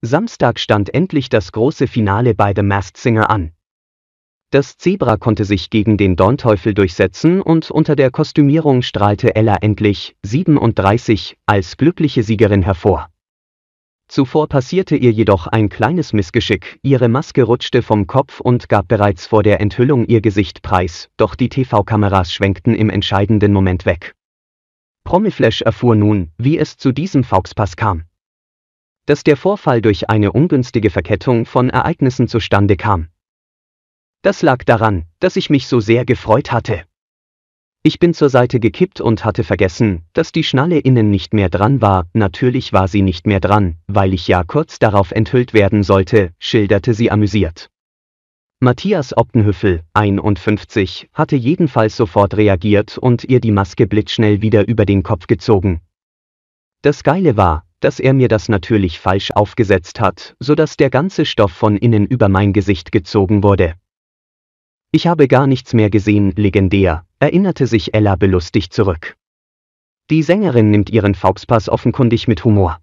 Samstag stand endlich das große Finale bei The Masked Singer an. Das Zebra konnte sich gegen den Dornteufel durchsetzen und unter der Kostümierung strahlte Ella endlich, 37, als glückliche Siegerin hervor. Zuvor passierte ihr jedoch ein kleines Missgeschick, ihre Maske rutschte vom Kopf und gab bereits vor der Enthüllung ihr Gesicht preis, doch die TV-Kameras schwenkten im entscheidenden Moment weg. Promiflash erfuhr nun, wie es zu diesem Fauxpass kam. Dass der Vorfall durch eine ungünstige Verkettung von Ereignissen zustande kam. Das lag daran, dass ich mich so sehr gefreut hatte. Ich bin zur Seite gekippt und hatte vergessen, dass die Schnalle innen nicht mehr dran war, natürlich war sie nicht mehr dran, weil ich ja kurz darauf enthüllt werden sollte, schilderte sie amüsiert. Matthias Optenhüffel, 51, hatte jedenfalls sofort reagiert und ihr die Maske blitzschnell wieder über den Kopf gezogen. Das Geile war, dass er mir das natürlich falsch aufgesetzt hat, so dass der ganze Stoff von innen über mein Gesicht gezogen wurde. Ich habe gar nichts mehr gesehen, legendär, erinnerte sich Ella belustigt zurück. Die Sängerin nimmt ihren Fauxpass offenkundig mit Humor.